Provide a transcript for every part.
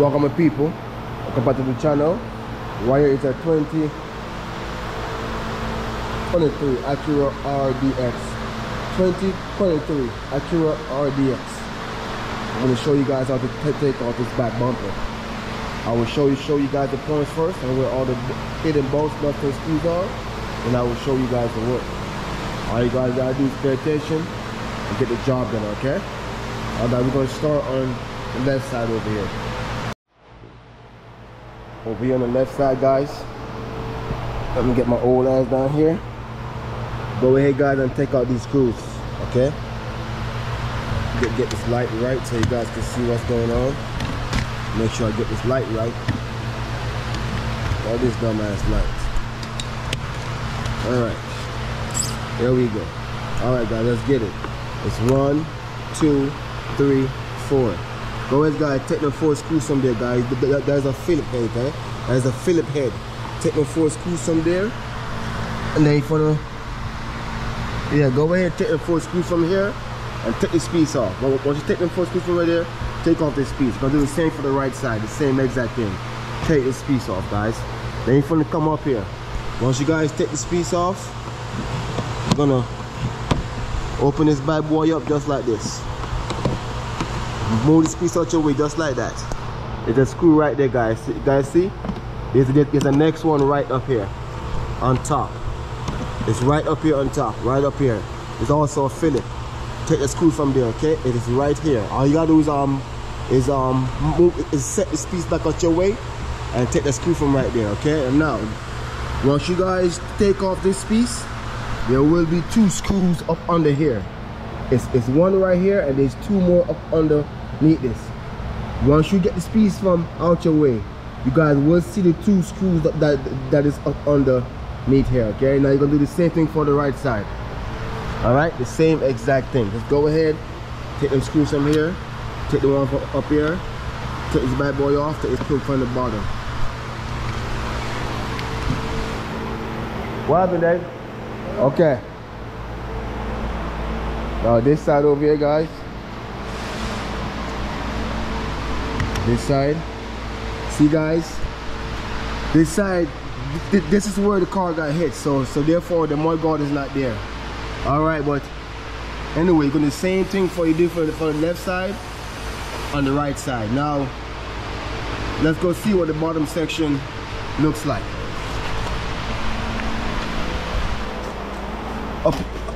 Welcome my people. Welcome back to the channel. Wire is a 20 23 Acura RDX. 2023 Acura RDX. I'm gonna show you guys how to take off this back bumper. I will show you show you guys the points first and where all the hidden bolts, nuts, and screws are. And I will show you guys the work. All you guys gotta do is pay attention and get the job done, okay? Alright, we're gonna start on the left side over here. Over here on the left side, guys. Let me get my old ass down here. Go ahead, guys, and take out these screws, okay? Get, get this light right so you guys can see what's going on. Make sure I get this light right. All these dumbass lights. Alright. There we go. Alright, guys, let's get it. It's one, two, three, four. Go ahead, guys. Take the four screws from there, guys. There's a Philip head, okay? There's a Philip head. Take the four screws from there. And then for the... Yeah, go ahead, take the four screws from here and take this piece off. Once you take the four screws from right there, take off this piece. Gonna do the same for the right side, the same exact thing. Take this piece off, guys. Then you're gonna come up here. Once you guys take this piece off, you're gonna open this bad boy up just like this. Move this piece out your way just like that. There's a screw right there, guys. See, guys, see? There's, there's the next one right up here on top. It's right up here on top, right up here. It's also a Philip. Take the screw from there, okay? It is right here. All you gotta do is um is um move is set this piece back out your way and take the screw from right there, okay? And now, once you guys take off this piece, there will be two screws up under here. It's, it's one right here and there's two more up underneath this. Once you get this piece from out your way, you guys will see the two screws that, that, that is underneath here, okay? Now you're gonna do the same thing for the right side. All right, the same exact thing. Just go ahead, take them screws from here, take the one from up here, take this bad boy off, take this plug from the bottom. What happened, Dave? Okay. Now this side over here, guys. This side. See, guys. This side. Th this is where the car got hit. So, so therefore, the mud guard is not there. All right, but anyway, you're gonna the same thing for you do for the, for the left side on the right side. Now, let's go see what the bottom section looks like.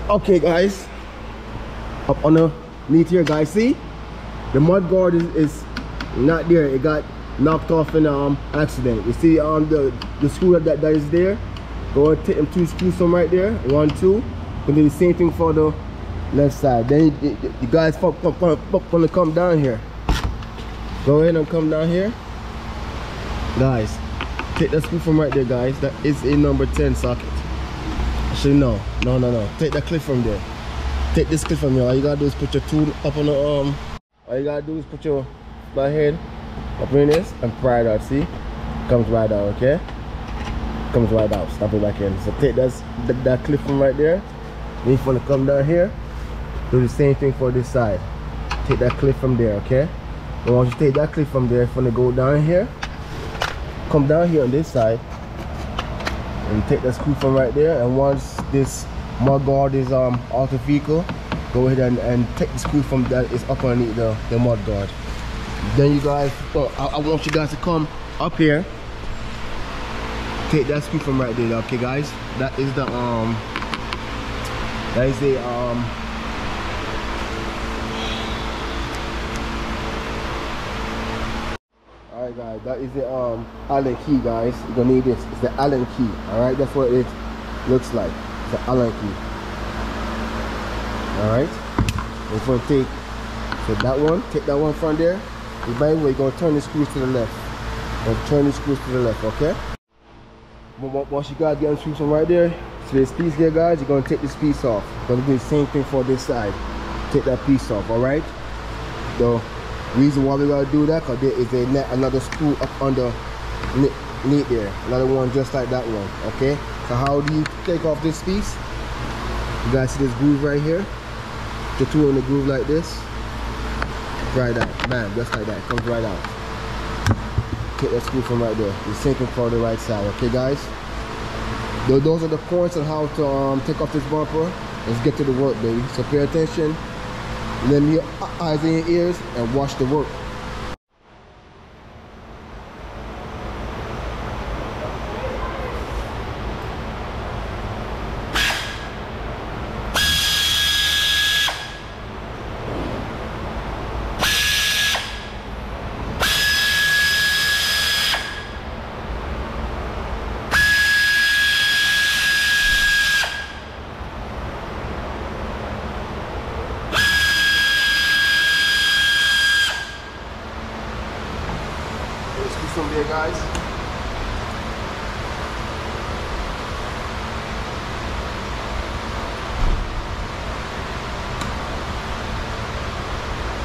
Okay, guys. Up on underneath here, guys. See, the mud guard is, is not there. It got knocked off in an um, accident. You see um the the screw that that is there. Go and take them two screws from right there. One, two. Gonna do the same thing for the left side. Then you, you guys fuck, fuck, fuck, fuck, gonna come down here. Go ahead and come down here. Guys, take that screw from right there, guys. That is a number 10 socket. Actually, no. No, no, no. Take that clip from there. Take this clip from here. All you gotta do is put your tool up on the um. All you gotta do is put your my head up in this and pry it out. See? Comes right out, okay? Comes right out. snap it back in. So take that, that, that clip from right there. Then you want to come down here. Do the same thing for this side. Take that clip from there, okay? And once you take that clip from there, you want to go down here. Come down here on this side. And take that screw from right there. And once this mud guard is um out of vehicle, go ahead and, and take the screw from that is up underneath the, the mud guard. Then you guys, well, I, I want you guys to come up here. Take that screw from right there, okay guys? That is the um that is the um Alright guys, that is the um Allen key guys. You're gonna need this. It's the Allen key. Alright, that's what it looks like. The Allen key. Alright. We're gonna take that one, take that one from there. By the way, you're gonna turn the screws to the left. And turn the screws to the left, okay? Once you guys get the screws from right there, this piece here guys, you're gonna take this piece off. You're gonna do the same thing for this side. Take that piece off, alright? The reason why we gotta do that, cause there is a net, another screw up under neat there. Another one just like that one, okay? So how do you take off this piece? You guys see this groove right here? The tool in the groove like this. Right out, bam, just like that, comes right out. take that screw from right there. The same thing for the right side, okay guys? Those are the points on how to um, take off this bumper. Let's get to the work, baby. So pay attention, lend me your eyes and your ears, and watch the work.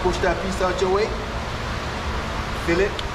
Push that piece out your way. Feel it.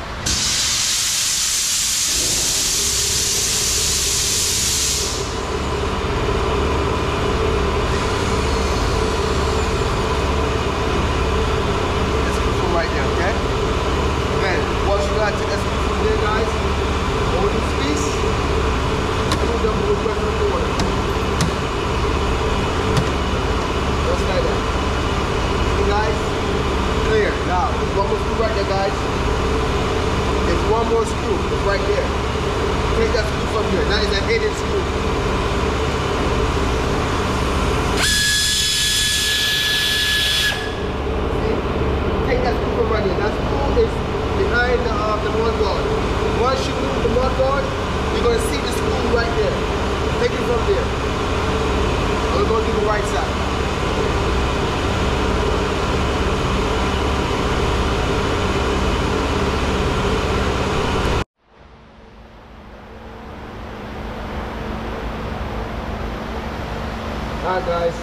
Alright guys,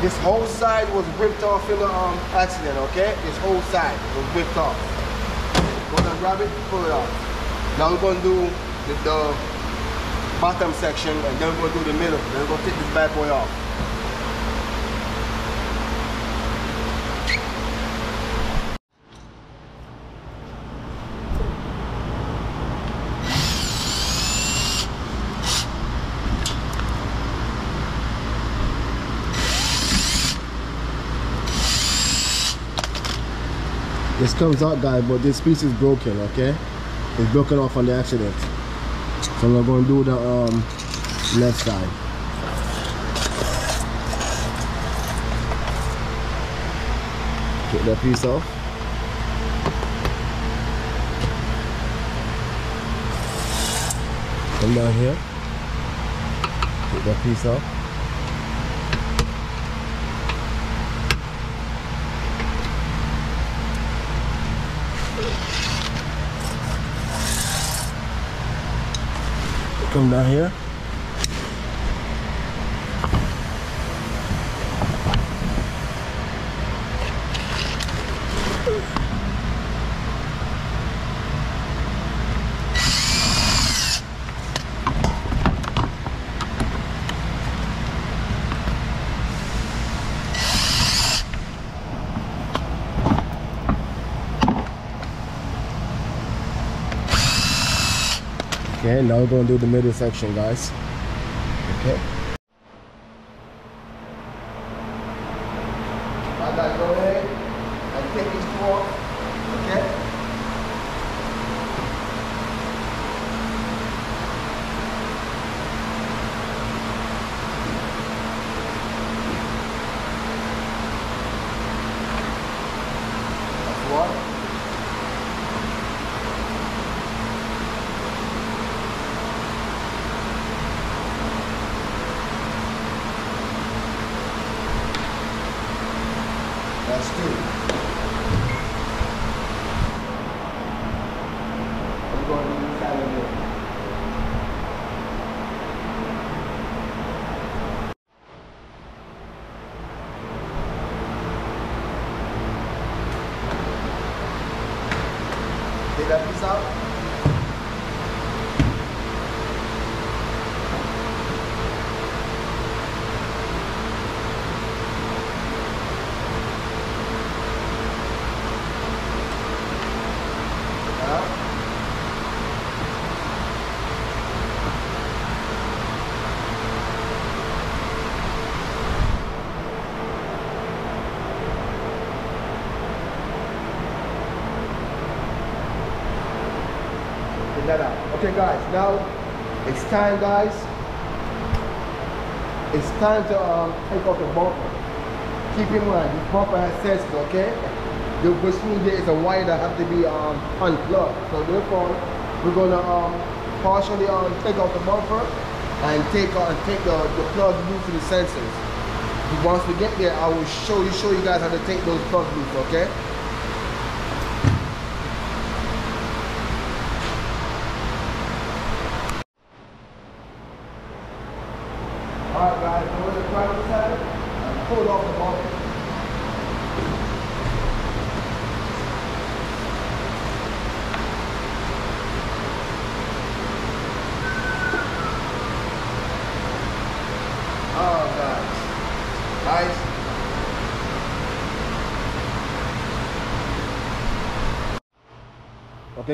this whole side was ripped off in the um, accident, okay? This whole side was ripped off. Go and grab it, pull it off. Now we're gonna do the, the bottom section and then we're gonna do the middle. Then we're gonna take this bad boy off. This comes out guys, but this piece is broken, okay? It's broken off on the accident. So I'm gonna do the um, left side. Take that piece off. Come down here. Take that piece off. Come down here. Okay, now we're gonna do the middle section, guys. Okay. I gotta go ahead and take these four, okay? That's one. That's two. I'm going to use that in there. Take that piece out. Take that out. Okay guys, now it's time guys. It's time to um, take off the bumper. Keep in mind, this bumper has sensors, okay? The which there is a wire that have to be um, unplugged. So therefore, we're gonna um, partially um, take off the bumper and take uh, and take the, the plug loose to the sensors. Once we get there, I will show you show you guys how to take those plugs loose, okay? Alright guys, go to the driver's side and pull off the bumper. Oh guys. Guys.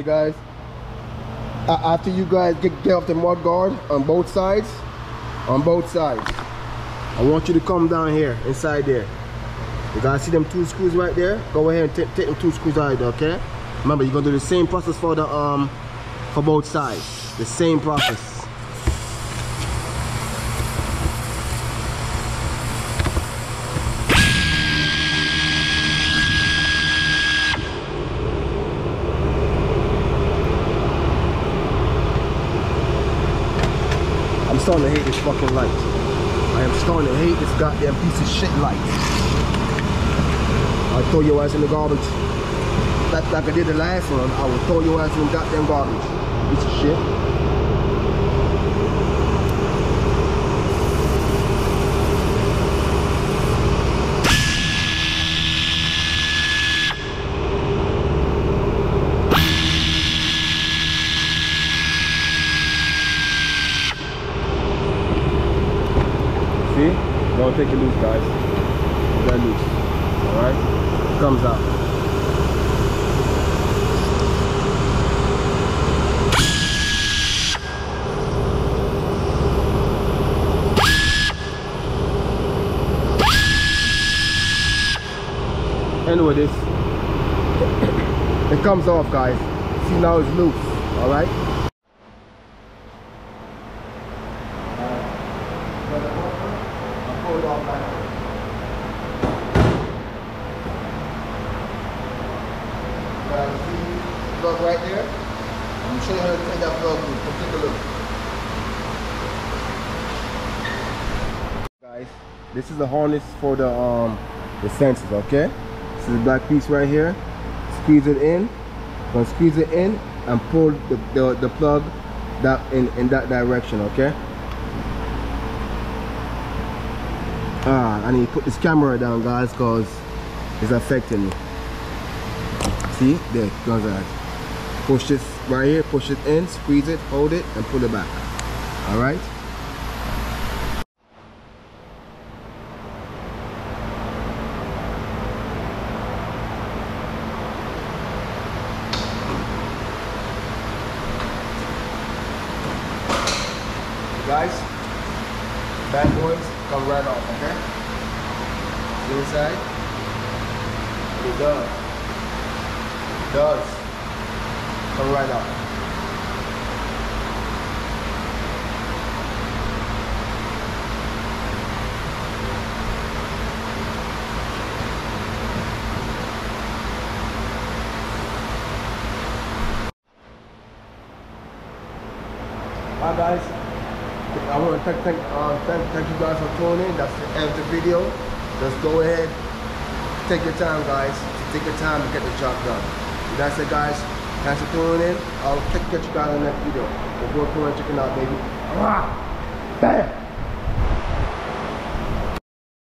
Guys. After you guys get, get off the mud guard on both sides, on both sides. I want you to come down here, inside there. You guys see them two screws right there? Go ahead and take take them two screws out, okay? Remember, you're gonna do the same process for the um for both sides. The same process. I'm starting to hate this fucking light. I am starting to hate this goddamn piece of shit light. I'll throw your ass in the garbage. Like, like I did the last one, I will throw your ass in the goddamn garbage. Piece of shit. See? Don't take it loose, guys. It loose. Alright? Comes out. Anyway, this it comes off, guys. See now it's loose. Alright? Hold on back. Guys, see plug right there? I'm gonna show you how to take that plug loose. Come take a look. Guys, this is the harness for the um the sensors, okay? This is the black piece right here. Squeeze it in. Gonna squeeze it in and pull the, the, the plug that in, in that direction, okay? Ah, and he put this camera down, guys, because it's affecting me. See? There goes out. Push this right here, push it in, squeeze it, hold it, and pull it back. Alright? Guys, bad boys come right off, okay? Inside? It does. It does. Come right off. Hi guys. I want to thank, thank, uh, thank, thank you guys for tuning in. That's the end of the video. Just go ahead, take your time, guys. Take your time to get the job done. That's it, guys. Thanks for tuning in. I'll catch you guys in the next video. Through and check it out, baby. Bam.